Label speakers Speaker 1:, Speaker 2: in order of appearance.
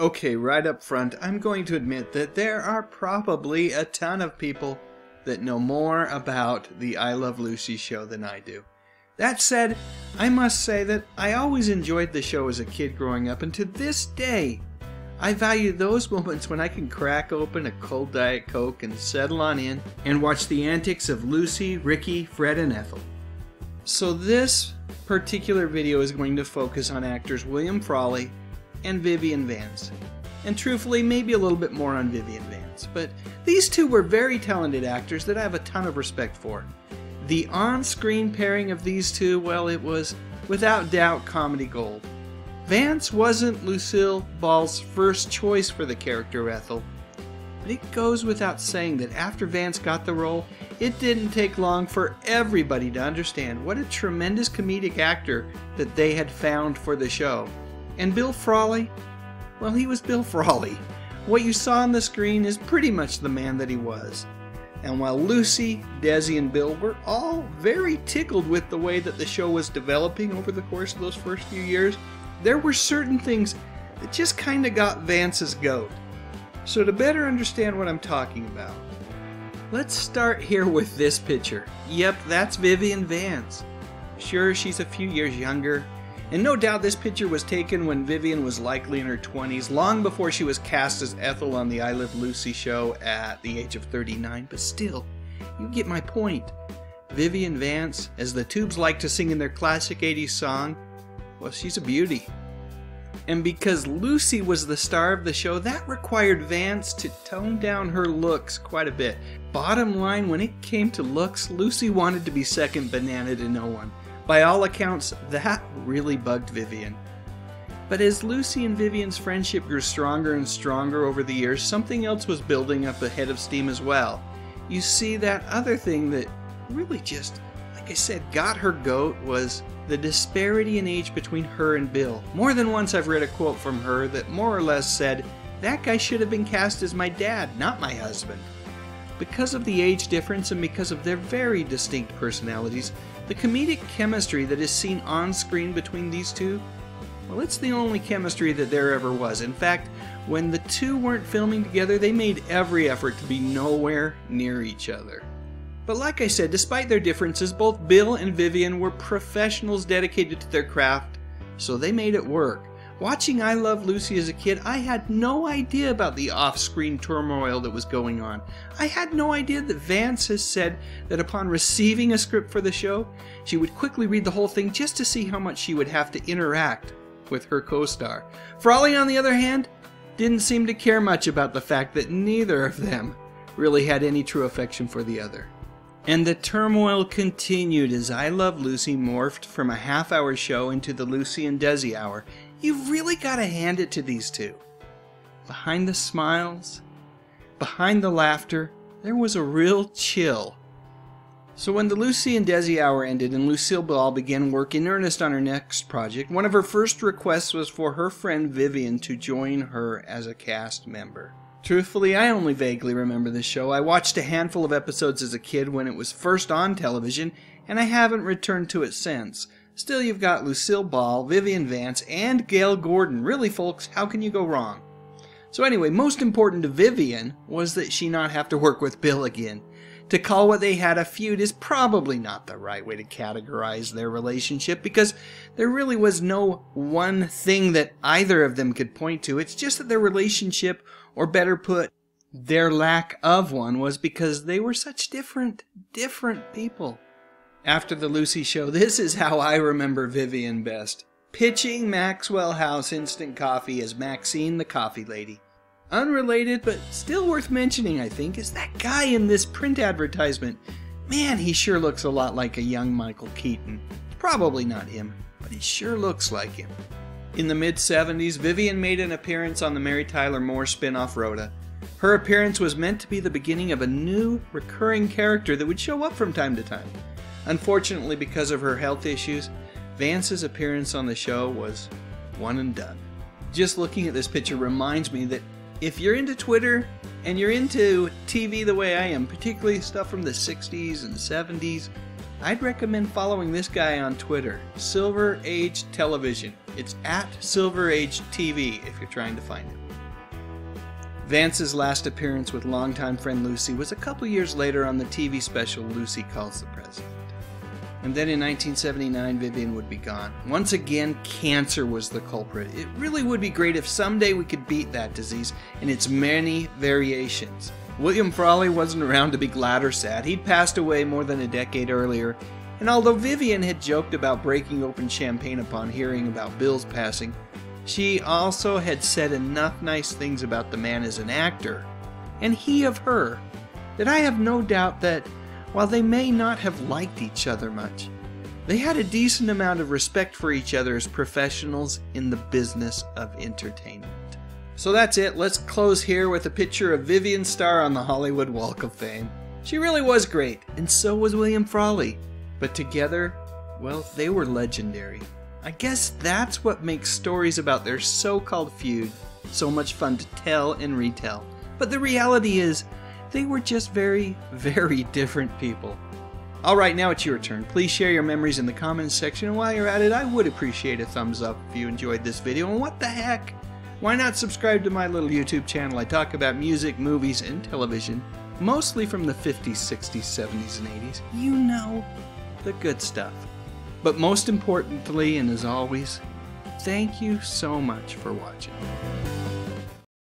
Speaker 1: Okay, right up front, I'm going to admit that there are probably a ton of people that know more about the I Love Lucy show than I do. That said, I must say that I always enjoyed the show as a kid growing up, and to this day, I value those moments when I can crack open a cold Diet Coke and settle on in and watch the antics of Lucy, Ricky, Fred, and Ethel. So, this particular video is going to focus on actors William Frawley and Vivian Vance. And truthfully, maybe a little bit more on Vivian Vance. But these two were very talented actors that I have a ton of respect for. The on screen pairing of these two, well, it was without doubt comedy gold. Vance wasn't Lucille Ball's first choice for the character Ethel, but it goes without saying that after Vance got the role, it didn't take long for everybody to understand what a tremendous comedic actor that they had found for the show. And Bill Frawley? Well, he was Bill Frawley. What you saw on the screen is pretty much the man that he was. And while Lucy, Desi, and Bill were all very tickled with the way that the show was developing over the course of those first few years, there were certain things that just kind of got Vance's goat. So, to better understand what I'm talking about, let's start here with this picture. Yep, that's Vivian Vance. Sure, she's a few years younger, and no doubt this picture was taken when Vivian was likely in her 20s, long before she was cast as Ethel on the I Love Lucy show at the age of 39, but still, you get my point. Vivian Vance, as the Tubes like to sing in their classic 80s song, well, she's a beauty. And because Lucy was the star of the show, that required Vance to tone down her looks quite a bit. Bottom line, when it came to looks, Lucy wanted to be second banana to no one. By all accounts, that really bugged Vivian. But as Lucy and Vivian's friendship grew stronger and stronger over the years, something else was building up ahead of steam as well. You see, that other thing that really just, like I said, got her goat was the disparity in age between her and Bill. More than once I've read a quote from her that more or less said, That guy should have been cast as my dad, not my husband. Because of the age difference and because of their very distinct personalities, the comedic chemistry that is seen on screen between these two, well, it's the only chemistry that there ever was. In fact, when the two weren't filming together, they made every effort to be nowhere near each other. But like I said, despite their differences, both Bill and Vivian were professionals dedicated to their craft, so they made it work. Watching I Love Lucy as a kid, I had no idea about the off screen turmoil that was going on. I had no idea that Vance has said that upon receiving a script for the show, she would quickly read the whole thing just to see how much she would have to interact with her co star. Frawley, on the other hand, didn't seem to care much about the fact that neither of them really had any true affection for the other. And the turmoil continued as I Love Lucy morphed from a half hour show into the Lucy and Desi hour You've really got to hand it to these two. Behind the smiles, behind the laughter, there was a real chill. So when the Lucy and Desi hour ended and Lucille Ball began work in earnest on her next project, one of her first requests was for her friend Vivian to join her as a cast member. Truthfully, I only vaguely remember the show. I watched a handful of episodes as a kid when it was first on television, and I haven't returned to it since. Still, you've got Lucille Ball, Vivian Vance, and Gale Gordon. Really, folks, how can you go wrong? So, anyway, most important to Vivian was that she not have to work with Bill again. To call what they had a feud is probably not the right way to categorize their relationship because there really was no one thing that either of them could point to. It's just that their relationship, or better put, their lack of one, was because they were such different, different people. After the Lucy show, this is how I remember Vivian best. Pitching Maxwell House Instant Coffee as Maxine the Coffee Lady. Unrelated, but still worth mentioning, I think, is that guy in this print advertisement. Man, he sure looks a lot like a young Michael Keaton. Probably not him, but he sure looks like him. In the mid 70s, Vivian made an appearance on the Mary Tyler Moore spin off Rhoda. Her appearance was meant to be the beginning of a new, recurring character that would show up from time to time. Unfortunately, because of her health issues, Vance's appearance on the show was one and done. Just looking at this picture reminds me that if you're into Twitter and you're into TV the way I am, particularly stuff from the 60s and 70s, I'd recommend following this guy on Twitter, Silver Age Television. It's at Silver Age TV if you're trying to find it. Vance's last appearance with longtime friend Lucy was a couple years later on the TV special Lucy Calls the President. And then in 1979, Vivian would be gone. Once again, cancer was the culprit. It really would be great if someday we could beat that disease in its many variations. William Frawley wasn't around to be glad or sad. He'd passed away more than a decade earlier, and although Vivian had joked about breaking open champagne upon hearing about Bill's passing, she also had said enough nice things about the man as an actor, and he of her, that I have no doubt that while they may not have liked each other much, they had a decent amount of respect for each other as professionals in the business of entertainment. So that's it. Let's close here with a picture of Vivian star on the Hollywood Walk of Fame. She really was great, and so was William Frawley. But together, well, they were legendary. I guess that's what makes stories about their so called feud so much fun to tell and retell. But the reality is, they were just very, very different people. Alright, now it's your turn. Please share your memories in the comments section, and while you're at it, I would appreciate a thumbs up if you enjoyed this video. And what the heck? Why not subscribe to my little YouTube channel? I talk about music, movies, and television, mostly from the 50s, 60s, 70s, and 80s. You know, the good stuff. But most importantly, and as always, thank you so much for watching.